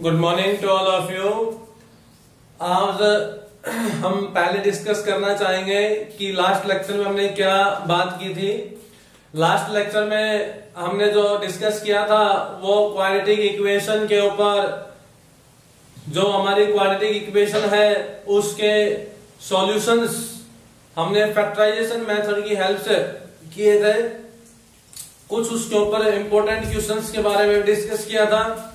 Good morning to all of you आज, हम पहले डिस्कस करना चाहेंगे कि लास्ट लेक्चर में हमने क्या बात की थी। लास्ट लेक्चर में हमने जो डिस्कस किया था, वो क्वाड्रेटिक इक्वेशन के ऊपर, जो हमारी क्वाड्रेटिक इक्वेशन है, उसके सॉल्यूशंस हमने फैक्टराइजेशन मेथड की हेल्प से किए थे। कुछ उसके ऊपर इंपॉर्टेंट क्वेश्चंस के बारे में डिस्कस किया था।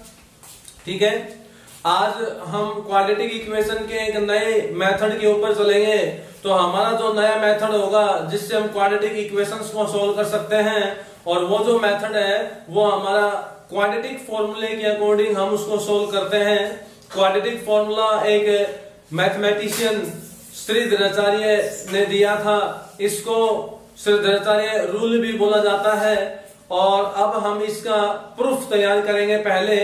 ठीक है? आज हम क्वाड्रेटिक इक्वेशन के एक नए मेथड के ऊपर चलेंगे तो हमारा जो नया मेथड होगा, जिससे हम क्वाड्रेटिक इक्वेशंस को सोल्व कर सकते हैं, और वो जो मेथड है, वो हमारा क्वाड्रेटिक फॉर्मूले के अकॉर्डिंग हम उसको सोल्व करते हैं। क्वाड्रेटिक फॉर्मूला एक मैथमेटिशियन श्री द्रोणाचार्य ने दिया था, इसको श्री द्रोणाचार्य रूल भी बोला जाता है, और अब हम इसका प्रूफ तैयार करेंगे पहले।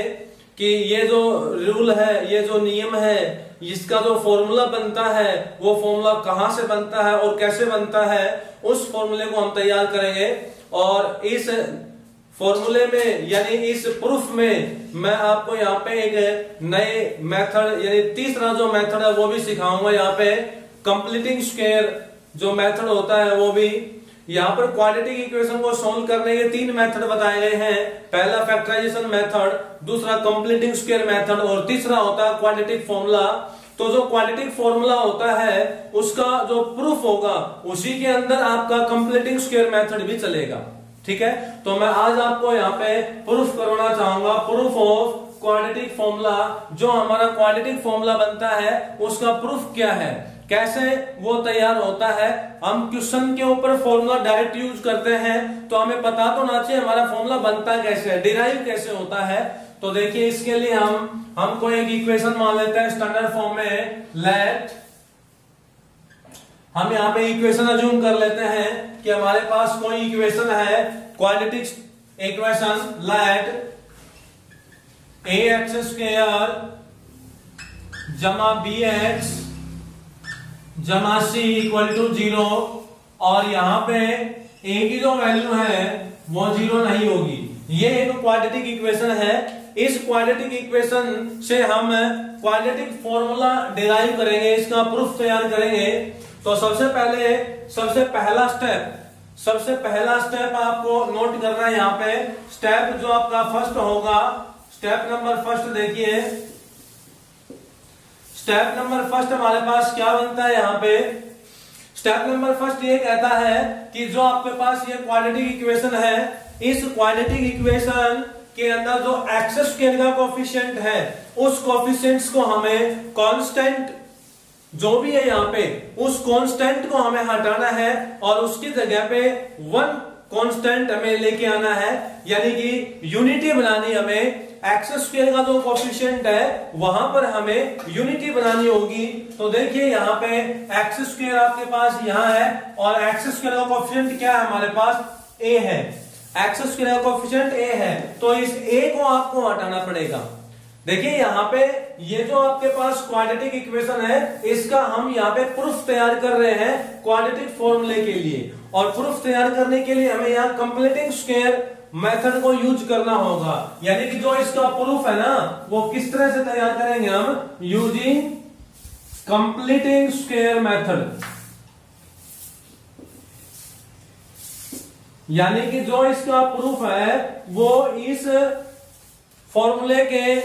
कि ये जो रूल है, ये जो नियम है इसका जो फॉर्मूला बनता है, वो फॉर्मूला कहाँ से बनता है और कैसे बनता है, उस फॉर्मूले को हम तैयार करेंगे। और इस फॉर्मूले में, यानी इस प्रूफ में, मैं आपको यहाँ पे एक नए मेथड यानी तीसरा जो मेथड है, वो भी सिखाऊँगा यहाँ पे। कंप्लीटिंग स्क्वेयर जो मेथड होता है, वो भी यहाँ पर क्वाड्रेटिक इक्वेशन को सोल्व करने के तीन मेथड बताए गए हैं। पहला फैक्टराइजेशन मेथड दूसरा कंप्लीटिंग स्क्वायर मेथड और तीसरा होता है क्वाड्रेटिक फॉर्मूला तो जो क्वाड्रेटिक फॉर्मूला होता है, उसका जो प्रूफ होगा, उसी के अंदर आपका कंप्लीटिंग स्क्वायर मेथड भी चलेगा। ठीक है? तो मैं आज आपको यहाँ पे प्रूफ करवाना चाहूँगा। प्रूफ ऑफ़ क्वाड्रेटिक फॉर्मूला जो हमारा क्वाड्रेटिक फॉर्मूला बनता है, उसका प्रूफ क्या है? कैसे वो तैयार होता है? हम क्वेश्चन के ऊपर फॉर्मूला डायरेक्ट यूज़ करते हैं तो हमें पता तो ना चाहिए हमारा फॉर्मूला बनता कैसे है डिराइव कैसे होता है? तो देखिए, इसके लिए हम, हमको एक इक्वेशन मान लेते हैं स्टैंडर्ड फॉर्म में लेट हम यहाँ पे इक्वेशन अज्यूम कर लेते हैं कि हमारे पास कोई इक्वेशन है quadratic equation let a x square जमा बी एक्स जमा सी इक्वल टू ज़ीरो और यहाँ पे ए की जो वैल्यू है, वो ज़ीरो नहीं होगी। ये एक क्वाड्रेटिक इक्वेशन है। इस क्वाड्रेटिक इक्वेशन से हम क्वाड्रेटिक फॉर्मूला डिराइव करेंगे, इसका प्रूफ तैयार करेंगे। तो सबसे पहले, सबसे पहला स्टेप सबसे पहला स्टेप आपको नोट करना है यहाँ पे। स्टेप जो आपका फ़र्स्ट होगा स्टेप नंबर फ़र्स्ट देखिए। स्टेप नंबर फ़र्स्ट हमारे पास क्या बनता है यहाँ पे? स्टेप नंबर फ़र्स्ट ये कहता है कि जो आपके पास ये क्वाड्रेटिक इक्वेशन है, इस क्वाड्रेटिक इक्वेशन के अंदर जो एक्स स्क्र का कोफिशियंट है, उस कोफिशियंट्स को हमें कांस्टेंट जो भी है यहाँ पे, उस कांस्टेंट को हमें हटाना है और उसकी जगह पे वन कांस्टेंट हमें लेके आना है, यानी कि यूनिटी बनानी हमें एक्स स्क्वेयर का जो कॉफिशियंट है, वहाँ पर हमें यूनिटी बनानी होगी। तो देखिए यहाँ पे एक्स स्क्वेयर आपके पास यहाँ है और एक्स स्क्वेयर का कॉफिशियंट क्या है हमारे पास? ए है। एक्स स्क्वेयर का कॉफिशियंट ए है। तो इस ए को आपको हटाना पड़ेगा। देखिए यहाँ पे ये जो आपके पास क्वाड्रेटिक इक्वेशन है, इसका हम यहाँ पे प्रूफ तैयार कर रहे हैं क्वाड्रेटिक फॉर्मूले के लिए। और प्रूफ तैयार करने के लिए हमें यहाँ कंप्लीटिंग स्क्वेयर मेथड को यूज़ करना होगा। यानी कि जो इसका प्रूफ है ना, वो किस तरह से तैयार करेंगे हम? यूजिंग कंप्लीटिंग स्क्वेयर मेथड यानी कि जो इसका प्रूफ है, वो इस फॉर्मूले के,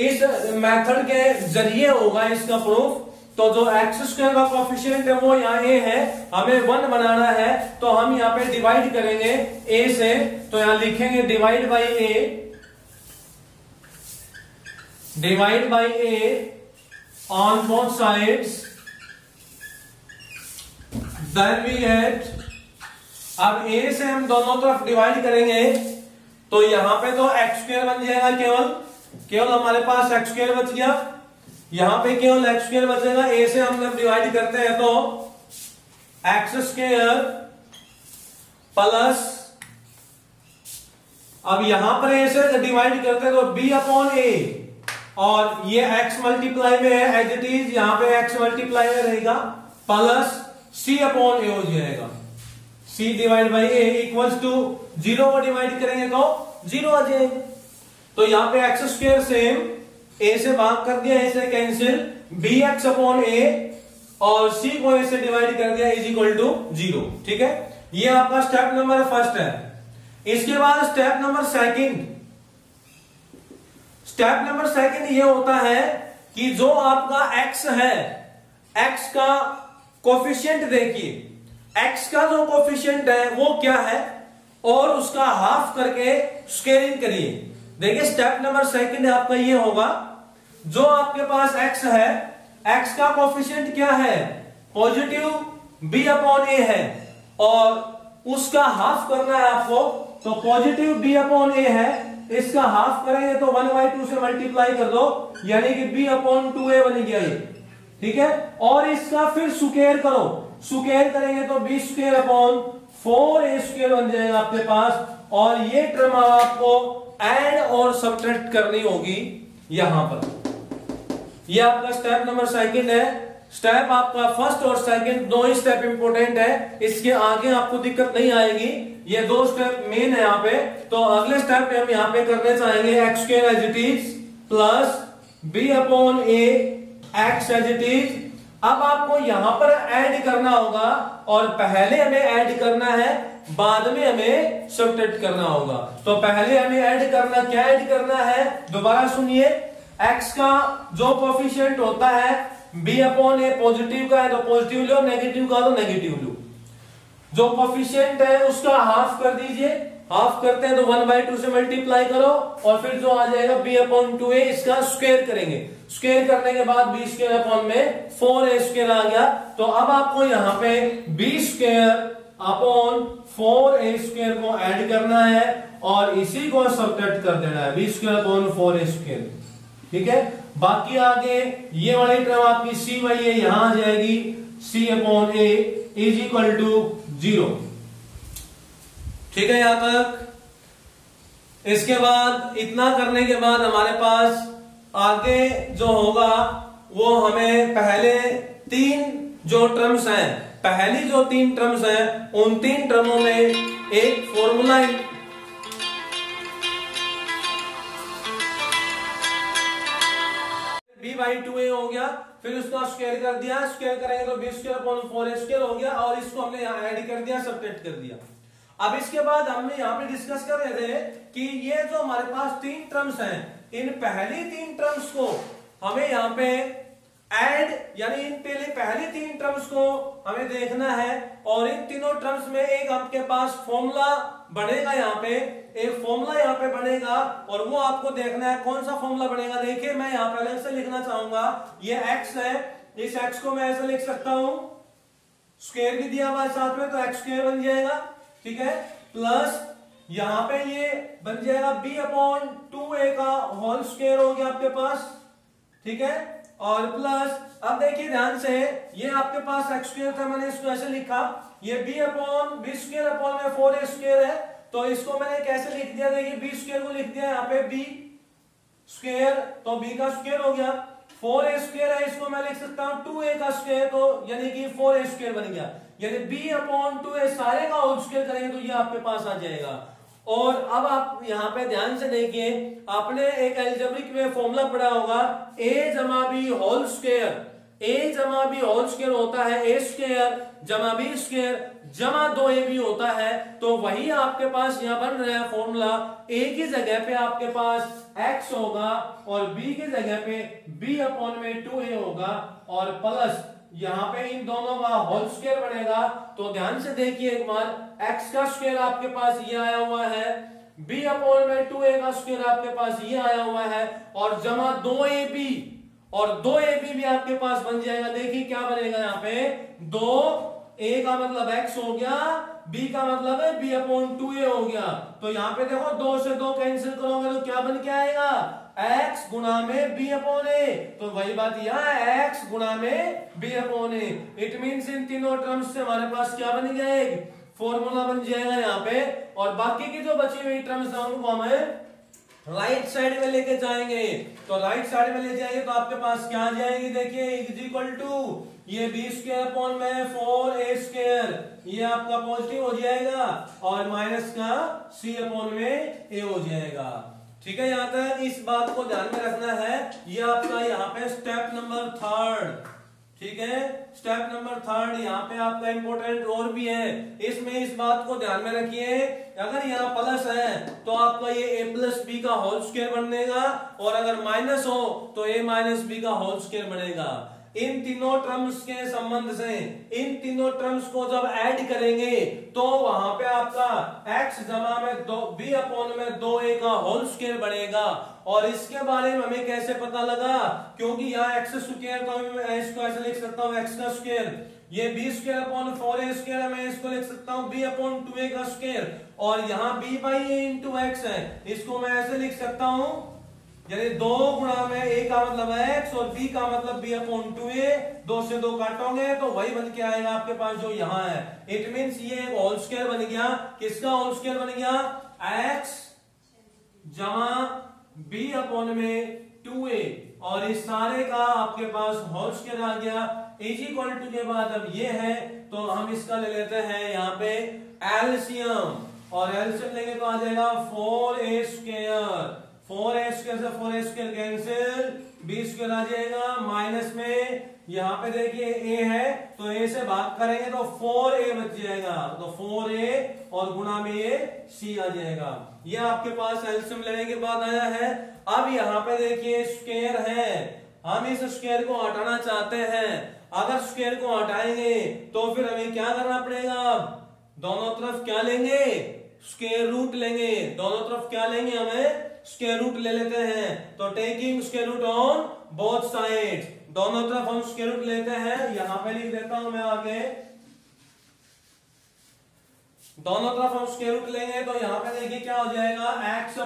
इस मेथड के ज़रिए होगा इसका प्रूफ तो जो एक्स स्क्वायर का कॉफिशियंट है वो यहाँ ए है, हमें वन बनाना है तो हम यहाँ पे डिवाइड करेंगे ए से तो यहाँ लिखेंगे divide by a divide by a on both sides then we at अब ए से हम दोनों तरफ़ डिवाइड करेंगे तो यहाँ पे तो एक्स स्क्र बन जाएगा केवल केवल हमारे पास एक्स स्क्र बच गया यहाँ पे केवल एक्स स्क्र बचेगा? ए से हम जब डिवाइड करते हैं तो एक्स स्क्र प्लस अब यहाँ पर ए से डिवाइड करते हैं तो बी अपॉन ए और ये x मल्टीप्लाई में है एज इट इज़ यहाँ पे x मल्टीप्लाई में रहेगा प्लस c अपॉन ए हो जाएगा। C divide by a equals to zero को डिवाइड करेंगे तो ज़ीरो आ जाएगा। तो यहाँ पे एक्स स्क्र सेम ए से भाग कर दिया ए से cancel B X upon A और सी को ए से डिवाइड कर दिया इज़ इक्वल टू ज़ीरो ठीक है? ये आपका स्टेप नंबर फ़र्स्ट है। इसके बाद step number second step number second ये होता है कि जो आपका एक्स है एक्स का कोफिशियंट देखिए। एक्स का जो कोफिशियंट है, वो क्या है? और उसका हाफ़ करके स्केलिंग करिए। देखिए स्टेप नंबर सेकंड आपका ये होगा। जो आपके पास एक्स है एक्स का कोफिशियंट क्या है? पॉजिटिव बी अपॉन ए है। और उसका हाफ़ करना है आपको तो पॉजिटिव बी अपॉन ए है। इसका हाफ़ करेंगे तो वन बाई टू से मल्टीप्लाई कर दो, यानी कि बी अपॉन टू ए बन गया ये। ठीक है? और इसका फिर सुकेर करो। सुकेर करेंगे तो b square upon four a square बन जाएगा आपके पास। और ये टर्म आपको एड और सब्ट्रैक्ट करनी होगी यहाँ पर। ये आपका स्टेप नंबर सेकंड है। स्टेप आपका फ़र्स्ट और सेकंड दो ही स्टेप इंपोर्टेंट है। इसके आगे आपको दिक्कत नहीं आएगी। ये दो स्टेप मेन है यहाँ पे। तो अगले स्टेप हम यहाँ पे करने चाहेंगे x square as plus b upon a x as अब आपको यहाँ पर ऐड करना होगा और पहले हमें ऐड करना है, बाद में हमें सब्ट्रैक्ट करना होगा। तो पहले हमें ऐड करना, क्या ऐड करना है? दोबारा सुनिए। एक्स का जो कोफिशियंट होता है बी अपॉन ए पॉजिटिव का है तो पॉजिटिव लो नेगेटिव का तो नेगेटिव लो जो कोफिशियंट है उसका हाफ़ कर दीजिए। हाफ़ करते हैं तो वन बाई टू से मल्टीप्लाई करो और फिर जो आ जाएगा बी अपॉन टू ए इसका स्क्वेयर करेंगे। स्क्वेयर करने के बाद बी स्क्वेयर अपॉन में फोर ए स्क्वेयर आ गया। तो अब आपको यहाँ पे b square upon four a square को ऐड करना है और इसी को सब्ट्रैक्ट कर देना है। B square upon four a square ठीक है? बाकी आगे ये वाली टर्म आपकी सी वाई है यहाँ आ जाएगी। C upon a is equal to zero ठीक है यहाँ तक? इसके बाद, इतना करने के बाद हमारे पास आगे जो होगा, वो हमें पहले तीन जो टर्म्स हैं, पहली जो तीन टर्म्स हैं, उन तीन टर्मों में एक फॉर्मूला बाई टू ए हो गया, फिर उसका स्क्वायर कर दिया स्क्वायर करेंगे तो b square upon four a square हो गया और इसको हमने यहाँ ऐड कर दिया सब्ट्रैक्ट कर दिया। अब इसके बाद हमने यहाँ पे डिस्कस कर रहे थे कि ये जो हमारे पास तीन टर्म्स हैं, इन पहली तीन टर्म्स को हमें यहाँ पे एड यानी इन पहले, पहली तीन टर्म्स को हमें देखना है और इन तीनों टर्म्स में एक आपके पास फॉर्मूला बनेगा यहाँ पे। एक फॉर्मूला यहाँ पे बनेगा और वो आपको देखना है कौन सा फॉर्मूला बनेगा। देखिए, मैं यहाँ पे अलग से लिखना चाहूँगा। ये एक्स है। इस एक्स को मैं ऐसे लिख सकता हूँ। स्क्वेयर भी दिया हुआ साथ में तो एक्स स्क्वेयर बन जाएगा। ठीक है? प्लस यहाँ पे ये बन जाएगा बी अपॉन टू ए का होल स्क्वेयर हो गया आपके पास। ठीक है? और प्लस अब देखिए ध्यान से, ये आपके पास एक्स स्क्वेयर था, मैंने इसको ऐसे लिखा। ये b upon b square upon में फोर ए स्क्वेयर है। तो इसको मैंने कैसे लिख दिया? देखिए बी स्क्वेयर को लिख दिया, यहाँ पे बी स्क्र तो बी का स्क्वेयर हो गया। फोर ए स्क्वेयर है, इसको मैं लिख सकता हूँ टू ए का स्क्वेयर तो यानी कि फोर ए स्क्वेयर बन गया। यानी बी अपॉन टू ए सारे का होल स्क्वेयर करेंगे तो ये आपके पास आ जाएगा। और अब आप यहाँ पे ध्यान से देखिए, आपने एक एल्जेब्रिक में फॉर्मूला पढ़ा होगा ए जमा बी होल स्क्वेयर ए जमा बी होल स्क्वेयर होता है ए स्क्वेयर जमा बी स्क्वेयर जमा दो ए बी होता है तो वही आपके पास यहाँ बन रहा है फॉर्मूला ए की जगह पे आपके पास एक्स होगा और बी की जगह पे बी अपॉन में टू ए होगा. और प्लस यहाँ पे इन दोनों का होल स्क्वायर बनेगा तो ध्यान से देखिए एक बार, x का स्क्वायर आपके पास ये आया हुआ है, b अपॉन में टू ए का स्क्वायर आपके पास ये आया हुआ है, और जमा दो ए बी और दो ए बी भी आपके पास बन जाएगा। देखिए क्या बनेगा यहाँ पे, दो ए का मतलब x हो गया, b का मतलब है b अपॉन टू ए हो गया। तो यहाँ पे देखो, दो से दो कैंसिल करोगे तो क्या बन के आएगा? X गुना में b अपॉन ए तो वही बात यहाँ x गुना में b upon a it mean इन तीनों टर्म्स से हमारे पास क्या बन गया एक फॉर्मूला बन जाएगा यहाँ पे। और बाकी की जो बची हुई टर्म्स उनको हमें राइट साइड में लेके जाएँगे। तो राइट साइड में ले जाएँगे तो आपके पास क्या आ जाएगी? देखिए इज़ इक्वल टू ये बी स्क्र अपॉन में फोर ए स्क्र ये आपका पॉजिटिव हो जाएगा और माइनस का सी अपॉन में ए हो जाएगा। ठीक है, यहाँ तक इस बात को ध्यान में रखना है। ये आपका यहाँ पे स्टेप नंबर थर्ड ठीक है? स्टेप नंबर थर्ड यहाँ पे आपका इंपॉर्टेंट और भी है। इसमें इस बात को ध्यान में रखिए, अगर यहाँ प्लस है तो आपका ये ए प्लस बी का होल स्क्वायर बनेगा और अगर माइनस हो तो ए माइनस बी का होल स्क्वायर बनेगा। इन तीनों टर्म्स के संबंध से, इन तीनों टर्म्स को जब ऐड करेंगे तो वहाँ पे आपका x जमा में दो बी अपॉन में दो ए का होल स्क्वायर बनेगा और इसके बारे में हमें कैसे पता लगा? क्योंकि यहाँ एक्स स्क्वायर तो मैं इसको ऐसे लिख सकता हूँ एक्स का स्क्वायर ये b square upon four a square मैं इसको लिख सकता हूँ बी अपॉन टू ए का स्क्वायर और यहाँ b by a into x है, इसको मैं ऐसे लिख सकता हूँ यानी दो गुणा में ए का मतलब एक्स और बी का मतलब बी अपॉन टू ए दो से दो काटोगे तो वही बन के आएगा आपके पास जो यहाँ है। इट मीन ये होल स्क्वायर बन गया। किसका होल स्क्वायर बन गया? एक्स जमा बी अपॉन में टू ए और इस सारे का आपके पास होल स्क्वायर आ गया। इज़ इक्वल टू के बाद अब ये है तो हम इसका ले लेते हैं यहाँ पे एल्सियम। और एल्सियम लेंगे तो आ जाएगा four a square four a square से four a square cancel, b square आ जाएगा, माइनस में यहाँ पे देखिए ए है तो ए से भाग करेंगे तो फोर ए बच जाएगा तो फोर ए और गुणा में ए सी आ जाएगा। ये आपके पास एल्सियम लेने के बाद आया है। अब यहाँ पे देखिए स्क्वेयर है। हम इस स्क्वेयर को हटाना चाहते हैं। अगर स्क्वेयर को हटाएँगे तो फिर हमें क्या करना पड़ेगा? दोनों तरफ़ क्या लेंगे? स्क्वेयर रूट लेंगे। दोनों तरफ़ क्या लेंगे हमें? स्क्वायर रूट ले लेते हैं। तो taking square root on both side दोनों तरफ़ हम स्क्वायर रूट लेते हैं। यहाँ पे लिख देता हूँ मैं आगे। दोनों तरफ़ हम स्क्वायर रूट लेंगे तो यहाँ पे देखिए क्या हो जाएगा। एक्स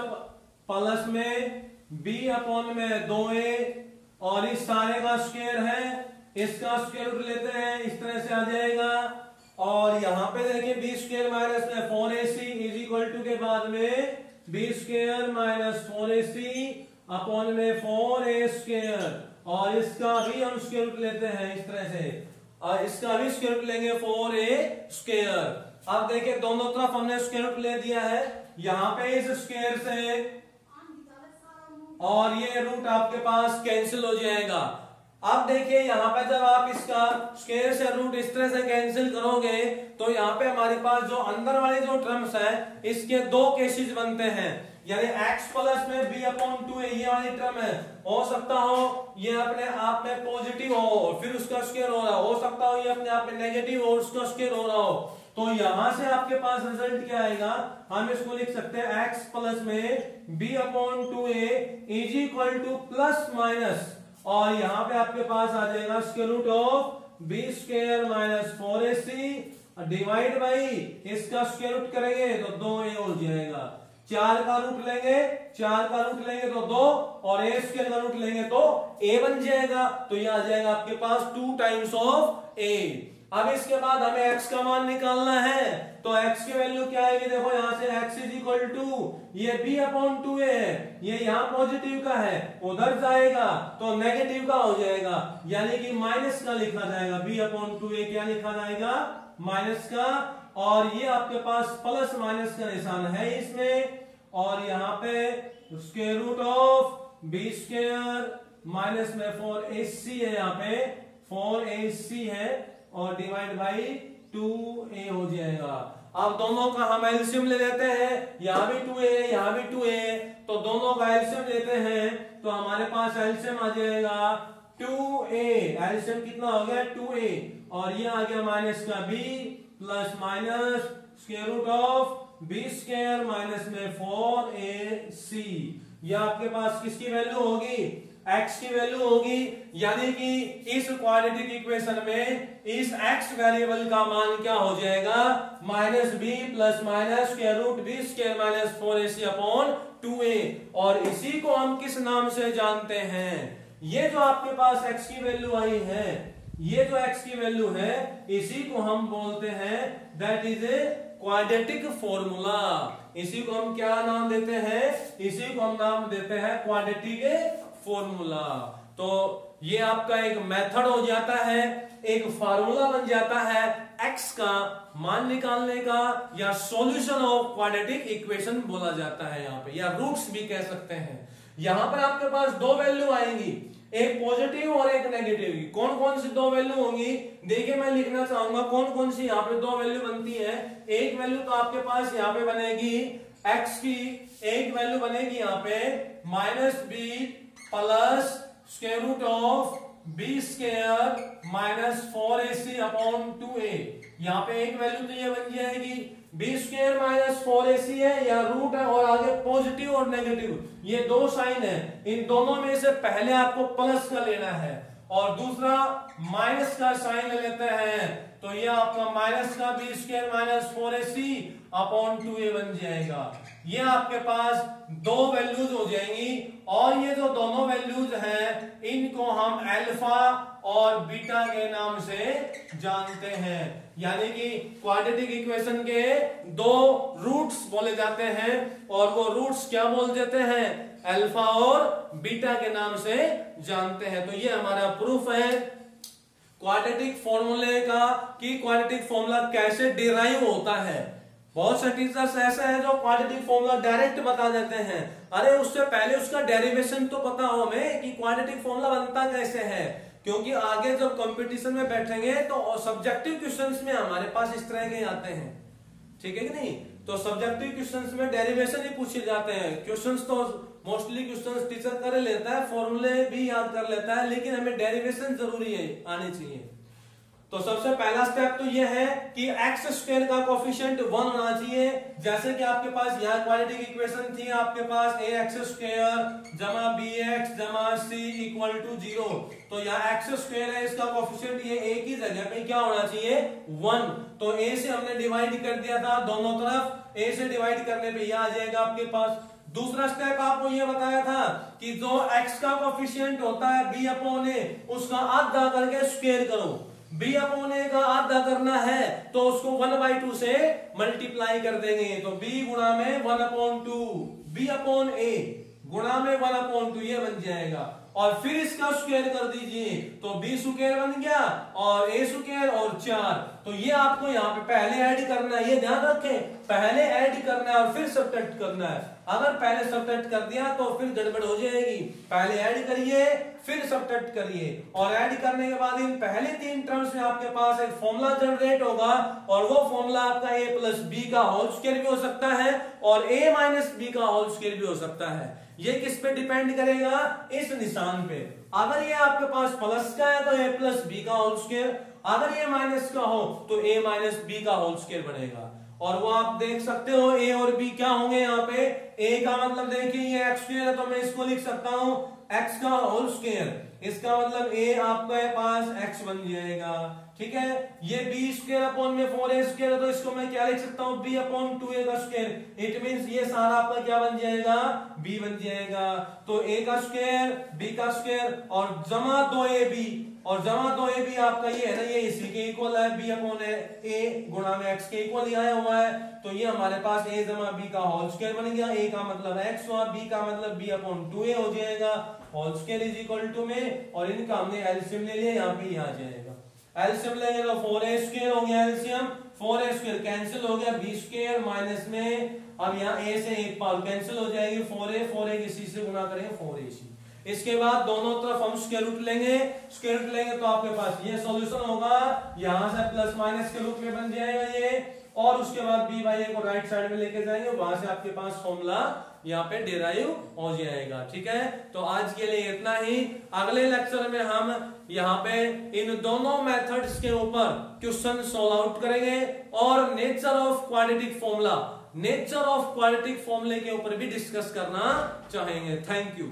प्लस में बी अपॉन में दो ए और इस सारे का स्केयर है। इसका स्क्वायर रूट लेते हैं। इस तरह से आ जाएगा। और यहाँ पे देखिए बी स्केयर माइनस में four a c is equal to के बाद में b square minus four a c upon में फोर ए स्क्र और इसका भी हम स्क्र रूट लेते हैं इस तरह से। और इसका भी स्क्र रूट लेंगे फोर ए स्क्र अब देखिए दोनों तरफ़ हमने स्क्र रूट ले दिया है। यहाँ पे इस स्क्र से और ये रूट आपके पास कैंसिल हो जाएगा। अब देखिए, यहाँ पे जब आप इसका स्केयर से रूट इस तरह से कैंसिल करोगे तो यहाँ पे हमारे पास जो अंदर वाले जो टर्म्स है, इसके दो केसेस बनते हैं। यानी x प्लस में b अपॉन टू ये वाली टर्म है। हो सकता हो ये अपने आप में पॉजिटिव हो, फिर उसका स्केयर हो रहा हो। सकता हो ये अपने आप में नेगेटिव हो, उसका स्केयर हो रहा हो। तो यहाँ से आपके पास रिज़ल्ट क्या आएगा? हम इसको लिख सकते हैं, x प्लस में b upon two a is equal to plus minus और यहाँ पे आपके पास आ जाएगा square root of b square minus four a c divide by इसका स्क्र रूट करेंगे तो दो ए हो जाएगा चार का रूट लेंगे, चार का रूट लेंगे तो दो, और ए स्क्र का रूट लेंगे तो ए बन जाएगा। तो ये आ जाएगा आपके पास टू टाइम्स ऑफ़ ए अब इसके बाद हमें x का मान निकालना है तो x की वैल्यू क्या आएगी? देखो यहाँ से x इज़ इक्वल टू ये b अपॉन टू ए है, ये यहाँ पॉजिटिव का है, उधर जाएगा तो नेगेटिव का हो जाएगा, यानी कि माइनस का लिखा जाएगा, b अपॉन टू ए क्या लिखा जाएगा? माइनस का, और ये आपके पास प्लस माइनस का निशान है इसमें, और यहाँ पे उसके root of b square minus में फोर ए सी है यहाँ पे फोर ए सी है और डिवाइड बाई टू ए हो जाएगा। अब दोनों का हम एल्सियम ले लेते हैं। यहाँ भी टू ए यहाँ भी टू ए तो दोनों का एल्सियम लेते हैं तो हमारे पास एल्सियम आ जाएगा टू ए एल्सियम कितना हो गया? टू ए और ये आ गया माइनस का b plus minus square root of b square minus में फोर ए सी ये आपके पास किसकी वैल्यू होगी? X की वैल्यू होगी, यानी कि इस क्वाड्रेटिक इक्वेशन में इस x वेरिएबल का मान क्या हो जाएगा? माइनस बी प्लस माइनस के root b square minus four a c upon two a और इसी को हम किस नाम से जानते हैं? ये जो आपके पास x की वैल्यू आई है, ये जो x की वैल्यू है, इसी को हम बोलते हैं that is a quadratic formula इसी को हम क्या नाम देते हैं? इसी को हम नाम देते हैं क्वाड्रेटिक फॉर्मूला तो ये आपका एक मेथड हो जाता है, एक फार्मूला बन जाता है एक्स का मान निकालने का या सॉल्यूशन ऑफ़ क्वाड्रेटिक इक्वेशन बोला जाता है यहाँ पे, या रूट्स भी कह सकते हैं। यहाँ पर आपके पास दो वैल्यू आएँगी, एक पॉजिटिव और एक नेगेटिव की कौन कौन सी दो वैल्यू होंगी? देखिए मैं लिखना चाहूँगा कौन कौन सी यहाँ पे दो वैल्यू बनती है? एक वैल्यू तो आपके पास यहाँ पे बनेगी एक्स की एक वैल्यू बनेगी यहाँ पे minus b plus square root of b square minus four a c upon two a यहाँ पे एक वैल्यू तो ये बन जाएगी। B square minus four a c है या रूट है और आगे पॉजिटिव और नेगेटिव ये दो साइन है। इन दोनों में से पहले आपको प्लस का लेना है और दूसरा माइनस का साइन ले लेते हैं। तो ये आपका माइनस का b square minus four a c upon two a बन जाएगा। ये आपके पास दो वैल्यूज़ हो जाएँगी और ये जो दोनों वैल्यूज़ हैं, इनको हम अल्फ़ा और बीटा के नाम से जानते हैं। यानी कि क्वाड्रेटिक इक्वेशन के दो रूट्स बोले जाते हैं और वो रूट्स क्या बोल देते हैं? अल्फ़ा और बीटा के नाम से जानते हैं। तो ये हमारा प्रूफ है। क्वाड्रेटिक फॉर्मूले का कि क्वाड्रेटिक फॉर्मूला कैसे डिराइव होता है? बहुत से टीचर्स ऐसे हैं जो क्वाड्रेटिक फॉर्मूला डायरेक्ट बता देते हैं। अरे, उससे पहले उसका डेरिवेशन तो पता हो हमें कि क्वाड्रेटिक फॉर्मूला बनता कैसे है। क्योंकि आगे जब कंपटीशन में बैठेंगे तो सब्जेक्टिव क्वेश्चंस में हमारे पास इस तरह के आते हैं। ठीक है कि नहीं? तो सब्जेक्टिव क्वेश्चंस में डेरिवेशन ही पूछे जाते हैं। क्वेश्चंस तो मोस्टली क्वेश्चंस टीचर कर लेता है फॉर्मूले भी याद कर लेता है, लेकिन हमें डेरिवेशन ज़रूरी है, आनी चाहिए। तो सबसे पहला स्टेप तो ये है कि एक्स स्क्वेयर का कोफिशियंट वन होना चाहिए। जैसे कि आपके पास यहाँ क्वालिटी की इक्वेशन थी, आपके पास ए एक्स स्क्वेयर जमा बी एक्स जमा सी इक्वल टू ज़ीरो तो यहाँ एक्स स्क्वेयर है, इसका कोफिशियंट ये एक ही जगह पे क्या होना चाहिए? वन तो ए से हमने डिवाइड कर दिया था दोनों तरफ़। ए से डिवाइड करने पर यह आ जाएगा आपके पास। दूसरा स्टेप आपको यह बताया था कि जो एक्स का कोफिशियंट होता है बी अपॉन ए उसका आधा करके स्क्वेयर करो। बी अपॉन ए का आधा करना है तो उसको वन बाई टू से मल्टीप्लाई कर देंगे। तो बी गुणा में one upon two b upon a गुणा में वन अपॉन टू ये बन जाएगा। और फिर इसका स्क्वायर कर दीजिए तो बी स्क्वायर बन गया, और ए स्क्वायर और चार। तो ये आपको यहाँ पे पहले ऐड करना है, ये ध्यान रखें, पहले ऐड करना है और फिर सब्ट्रैक्ट करना है। अगर पहले सब्ट्रैक्ट कर दिया तो फिर गड़बड़ हो जाएगी। पहले ऐड करिए, फिर सब्ट्रैक्ट करिए। और ऐड करने के बाद इन पहले तीन टर्म्स में आपके पास एक फॉर्मूला जनरेट होगा और वो फॉर्मूला आपका ए प्लस बी का होल स्क्वायर भी हो सकता है और ए माइनस बी का होल स्क्वायर भी हो सकता है। ये किस पे डिपेंड करेगा? इस निशान पे। अगर ये आपके पास प्लस का है तो ए प्लस बी का होल स्क्वायर अगर ये माइनस का हो तो ए माइनस बी का होल स्क्वायर बनेगा और वो आप देख सकते हो ए और बी क्या होंगे यहाँ पे? ए का मतलब देखिए, ये एक्स स्क्र है तो मैं इसको लिख सकता हूँ एक्स का होल स्क्र इसका मतलब ए आपके पास एक्स बन जाएगा। ठीक है? ये बी स्क्वायर अपॉन में फोर ए स्क्वायर है तो इसको मैं क्या लिख सकता हूँ? बी अपॉन टू ए का स्क्वायर इट मींस ये सारा आपका क्या बन जाएगा? बी बन जाएगा। तो ए का स्क्वायर बी का स्क्वायर और जमा दो ए बी और जमा दो ए बी आपका ये है ना, ये इसी के इक्वल है बी अपॉन ए गुणा में एक्स के इक्वल ही आया हुआ है। तो ये हमारे पास ए जमा बी का होल स्क्वायर बन गया। ए का मतलब एक्स हुआ बी का मतलब बी अपॉन टू ए हो जाएगा। Whole square is equal to में और इनका हमने एल्सियम ले लिया, यहाँ पे आ जाएगा। एल्सियम लेंगे तो फोर ए स्क्र हो गया एल्सियम फोर ए स्क्र कैंसिल हो गया बी स्क्र माइनस में, अब यहाँ ए से एक पाल कैंसिल हो जाएगी फोर ए फोर ए किसी से गुना करेंगे फोर ए सी इसके बाद दोनों तरफ़ हम स्क्वायर रूट लेंगे स्क्वायर रूट लेंगे तो आपके पास ये सॉल्यूशन होगा, यहाँ से प्लस माइनस के रूप में बन जाएगा ये, और उसके बाद बी वाई को राइट साइड में लेके जाएँगे, वहाँ से आपके पास फॉर्मूला यहाँ पे डेराइव हो जाएगा, ठीक है? तो आज के लिए इतना ही। अगले लेक्चर में हम यहाँ पे इन दोनों मेथड्स के ऊपर क्वेश्चन सोल्व आउट करेंगे और nature of quadratic formula nature of quadratic फॉर्मूले के ऊपर भी डिस्कस करना चाहेंगे। Thank you